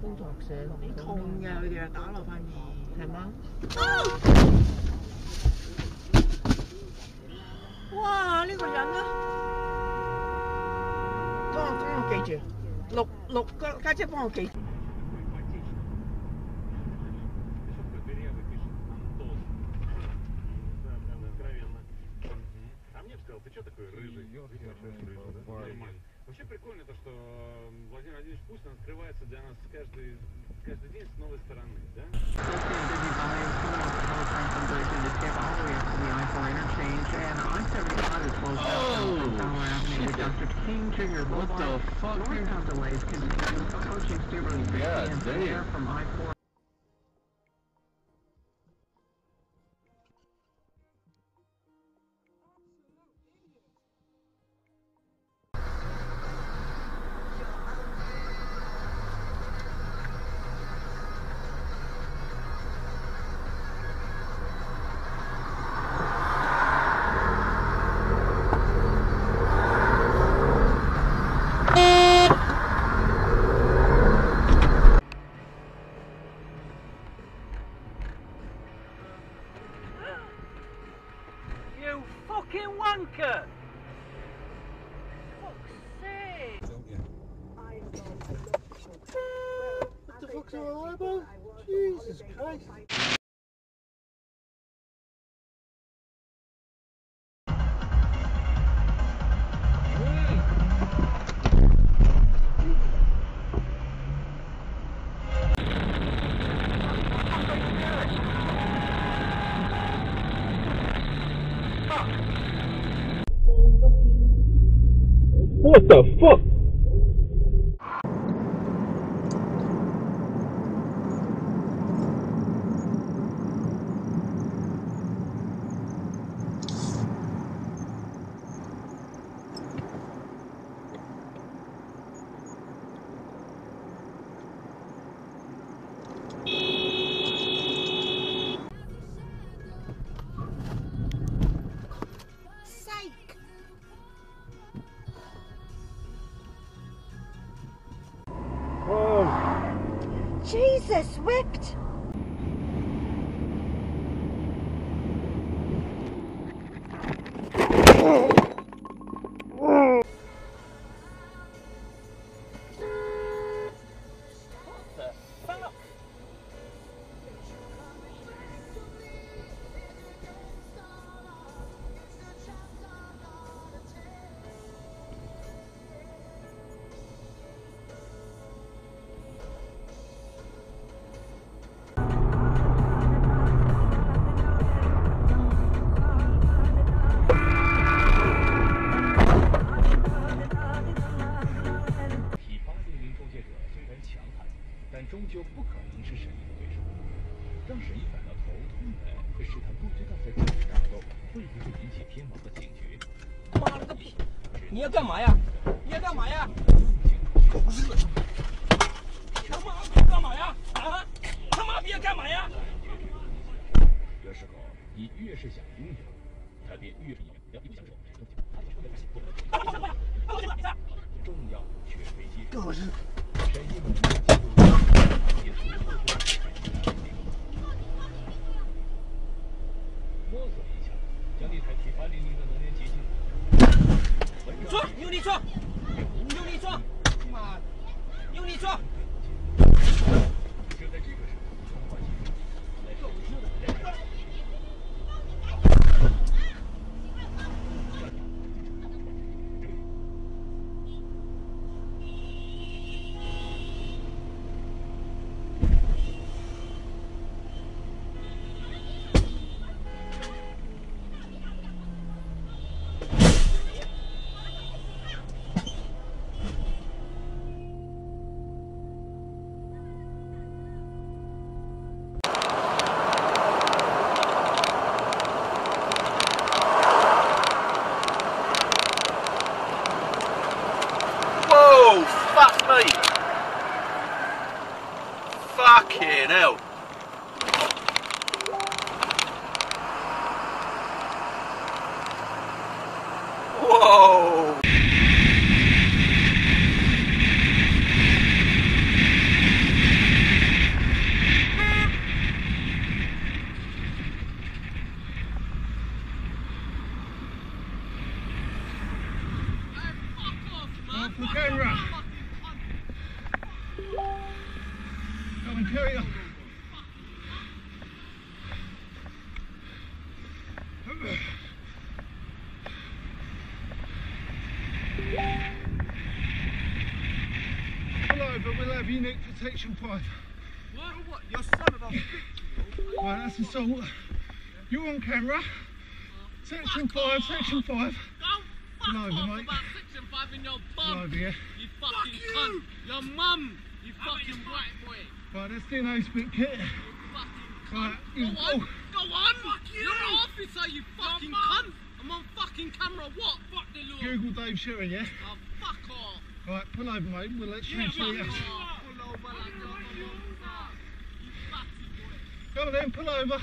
工作学社同你讲痛嘅，佢哋又打落块面。系吗？哇！呢、个人啊，帮我帮我记住，六六家家姐帮我记住。 А мне бы сказал, ты что такой рыжий? Ты чё такой рыжий, да? Нормально. Вообще прикольно то, что Владимир Владимирович Путин открывается для нас каждый, каждый день с новой стороны, да? What the fuck? Northbound delays continuing approaching Subaru. Yeah, damn. From I-4. Jesus Christ. What the fuck? Jesus whipped! 干嘛呀？你要干嘛呀？他妈逼要干嘛呀？啊？他妈逼要干嘛呀？这时候，你越是想拥有，他便越是以为一不享受。重要却非接 Fucking hell! Whoa! the camera. Come on, carry on. Pull over, we'll have unique protection five. What? What? Your son of a bitch. Right, that's assault. You're on camera. Section five, section five. Don't fuck over, off mate. about section 5 in your bum, over, yeah. you fucking cunt. Your mum, you fucking white boy. Right, that's DNA spit kit. You fucking Right, you Go on, go. go on. You're an officer, you fucking cunt. I'm on fucking camera, what? Fuck the law. Google Dave Sheeran, yeah? Oh, fuck off. Right, pull over, mate. We'll let you Fuck see us. Come on then, pull over.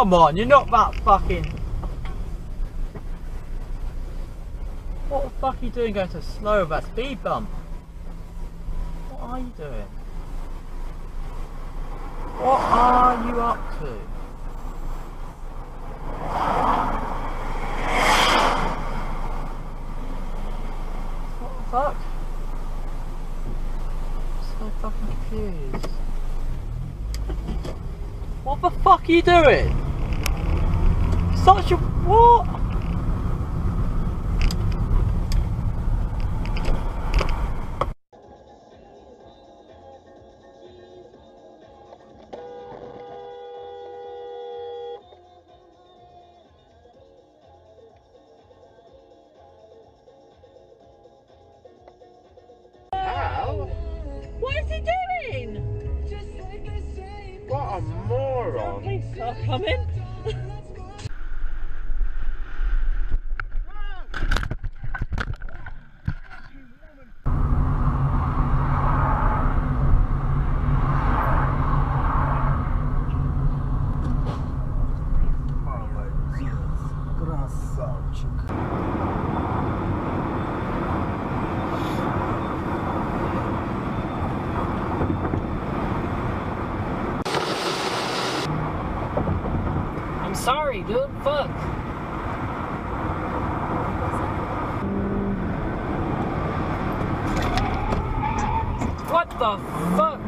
Come on, you're not that fucking. What the fuck are you doing going so slow that speed bump? What are you doing? What are you up to? What the fuck? So fucking confused. What the fuck are you doing? Such a what? What is he doing? What a moron. Police are coming. I'm sorry, dude. Fuck. What the fuck?